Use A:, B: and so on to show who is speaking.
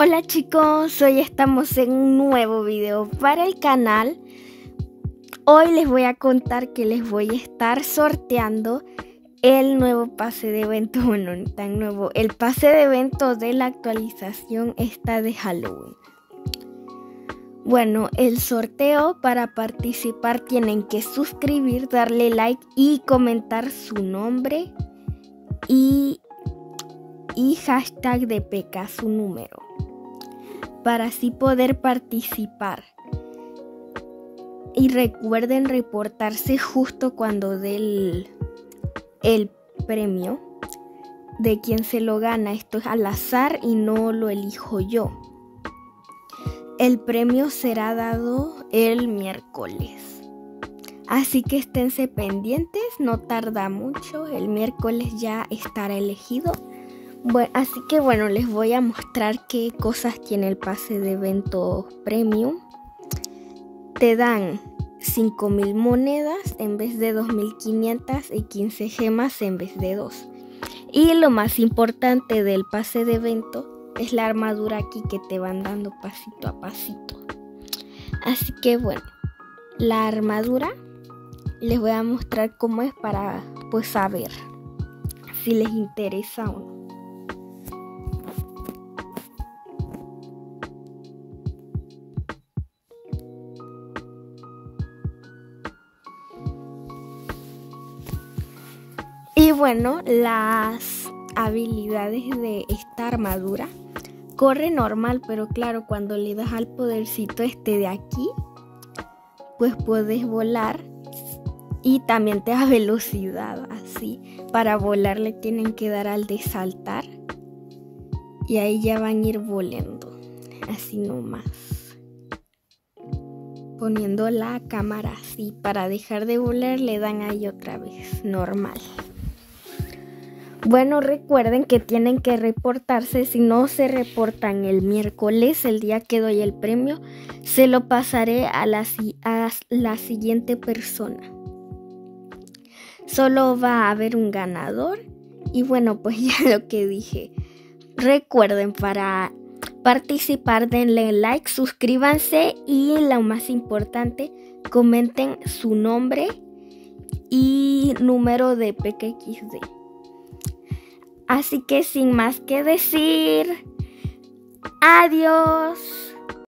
A: Hola chicos, hoy estamos en un nuevo video para el canal. Hoy les voy a contar que les voy a estar sorteando el nuevo pase de evento, bueno, tan nuevo, el pase de evento de la actualización está de Halloween. Bueno, el sorteo para participar tienen que suscribir, darle like y comentar su nombre y, y hashtag de peca su número para así poder participar. Y recuerden reportarse justo cuando dé el, premio de quien se lo gana. Esto es al azar y no lo elijo yo. El premio será dado el miércoles. Así que esténse pendientes, no tarda mucho, el miércoles ya estará elegido. Así que bueno, les voy a mostrar qué cosas tiene el pase de evento premium. Te dan 5000 monedas en vez de 2500 y 15 gemas en vez de 2. Y lo más importante del pase de evento es la armadura aquí que te van dando pasito a pasito. Así que bueno, la armadura les voy a mostrar cómo es para pues saber si les interesa o no. Y bueno, las habilidades de esta armadura corre normal, pero claro, cuando le das al podercito este de aquí, pues puedes volar y también te da velocidad, así. Para volar le tienen que dar al de saltar y ahí ya van a ir volando, así nomás. Poniendo la cámara así, para dejar de volar le dan ahí otra vez, normal. Bueno, recuerden que tienen que reportarse. Si no se reportan el miércoles, el día que doy el premio, se lo pasaré a la, siguiente persona. Solo va a haber un ganador. Y bueno, pues ya lo que dije. Recuerden, para participar, denle like, suscríbanse y lo más importante, comenten su nombre y número de PKXD. Así que sin más que decir, adiós.